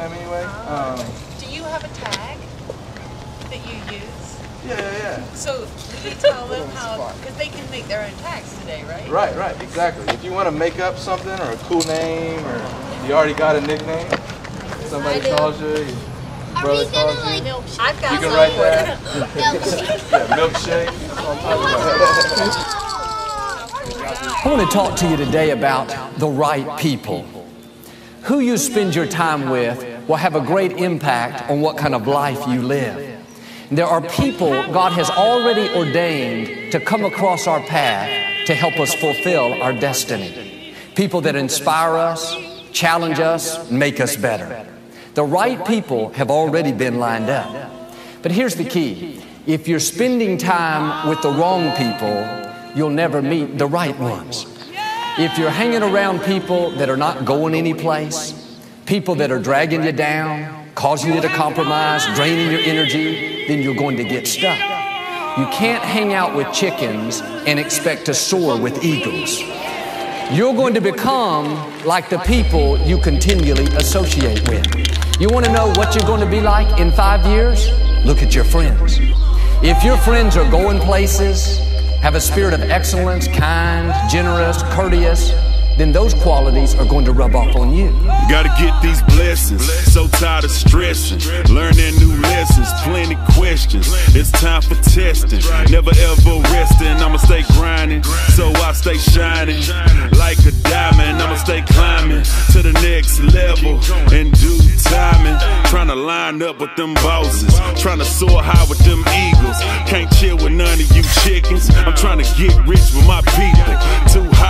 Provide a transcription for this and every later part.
them anyway. Um, Do you have a tag that you use? yeah, yeah, yeah. So will you tell them how, because they can make their own tags today, right? Right, right, exactly. If you want to make up something or a cool name or you already got a nickname, somebody calls you, your Are brother we gonna like you, I've you can write that. milkshake? Yeah, milkshake. That's what I'm talking about. I want to talk to you today about the right people. Who you spend your time with will have a great impact on what kind of life you live. There are people God has already ordained to come across our path to help us fulfill our destiny. People that inspire us, challenge us, make us better. The right people have already been lined up. But here's the key if you're spending time with the wrong people, you'll never meet the right ones. If you're hanging around people that are not going anyplace, people that are dragging you down, causing you to compromise, draining your energy, then you're going to get stuck. You can't hang out with chickens and expect to soar with eagles. You're going to become like the people you continually associate with. You want to know what you're going to be like in five years? Look at your friends. If your friends are going places, have a spirit of excellence, kind, generous, courteous, then those qualities are going to rub off on you. Gotta get these blessings. So tired of stressing. Learning new lessons. Plenty questions. It's time for testing. Never ever resting. I'ma stay grinding. So I stay shining. Like a diamond. I'ma stay climbing to the next level. In due timing. Trying to line up with them bosses. Trying to soar high with them eagles. Can't chill with none of you chickens. I'm trying to get rich with my people. Too high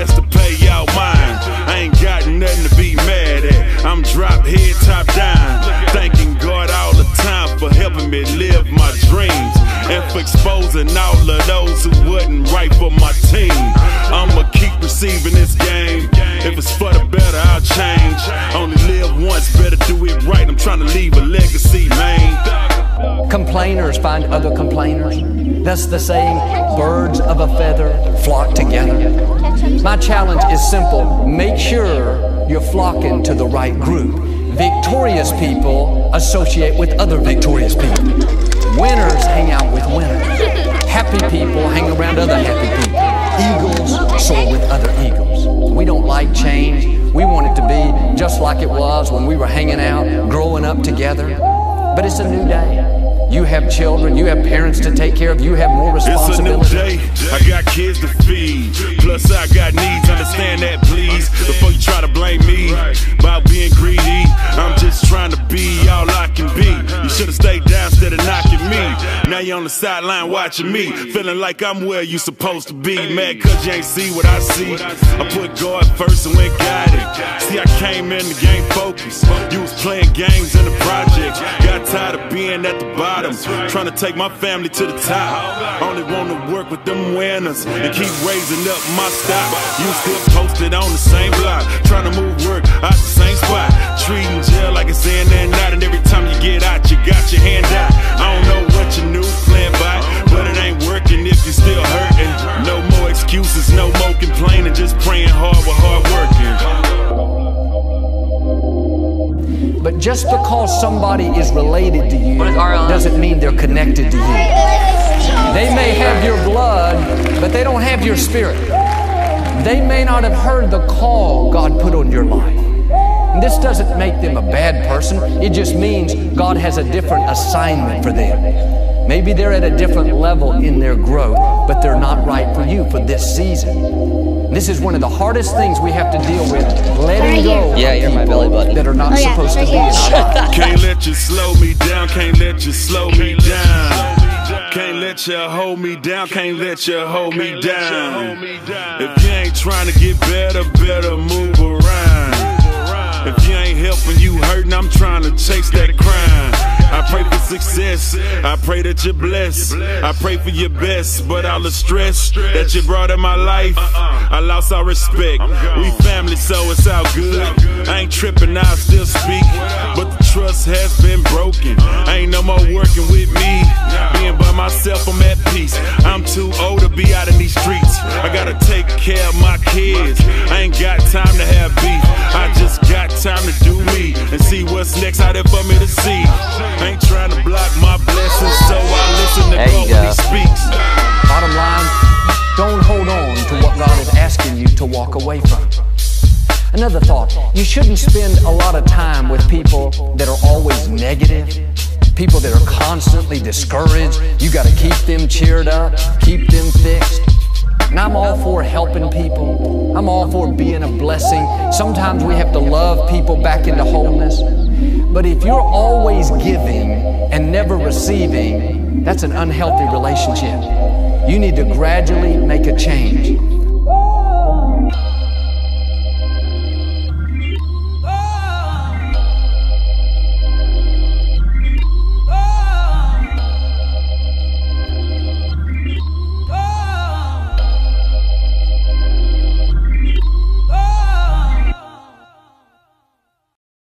To pay y'all mine. I ain't got nothing to be mad at. I'm drop head, top down. Thanking God all the time for helping me live my dreams. And for exposing all of those who wasn't right for my team. I'ma keep receiving this game. If it's for the better, I'll change. Only live once, better do it right. I'm trying to leave a legacy, man. Complainers find other complainers. That's the saying, birds of a feather flock together. My challenge is simple make sure you're flocking to the right group. Victorious people associate with other victorious people. Winners hang out with winners. Happy people hang around other happy people. Eagles soar with other eagles. We don't like change. We want it to be just like it was when we were hanging out, growing up together. But it's a new day. You have children, you have parents to take care of, you have more responsibility. It's a new day. I got kids to feed. Plus, I got needs. Understand that, please. Before you try to blame me about being greedy, I'm just trying to be all I can be. You should have stayed down instead of knocking me. Now you're on the sideline watching me, feeling like I'm where you supposed to be. Mad cause you ain't see what I see. I put God first and went it. See, I came in the game focused. You was playing games in the project. Got tired of being at the bottom, trying to take my family to the top. Only want to work with them winners and keep raising up my stock. You still posted on the same block, trying to move work out the same spot. Treating jail like it's in and out, and every time you get out, you got your hand But just because somebody is related to you doesn't mean they're connected to you. They may have your blood, but they don't have your spirit. They may not have heard the call God put on your life. And this doesn't make them a bad person. It just means God has a different assignment for them. Maybe they're at a different level in their growth, but they're not right for you for this season. This is one of the hardest things we have to deal with, letting go Yeah, you're my belly button. that are not Oh, yeah, supposed to right be here. our. Can't let you slow me down, can't let you slow me down. Can't let you hold me down, can't let you hold me down. If you ain't trying to get better, better move around. If you ain't helping, you hurting, I'm trying to chase that success, I pray that you're blessed. I pray for your best, but all the stress that you brought in my life, I lost all respect. We family, so it's all good. I ain't tripping, I still speak, but trust has been broken. I Ain't no more working with me. Being by myself, I'm at peace. I'm too old to be out in these streets. I gotta take care of my kids. I ain't got time to have beef. I just got time to do me and see what's next out there for me to see. I ain't trying to block my blessings, so I listen to there God when He speaks. Bottom line, don't hold on to what God is asking you to walk away from. Another thought, you shouldn't spend a lot of time with people people that are constantly discouraged. You got to keep them cheered up, keep them fixed. And I'm all for helping people. I'm all for being a blessing. Sometimes we have to love people back into wholeness. But if you're always giving and never receiving, that's an unhealthy relationship. You need to gradually make a change.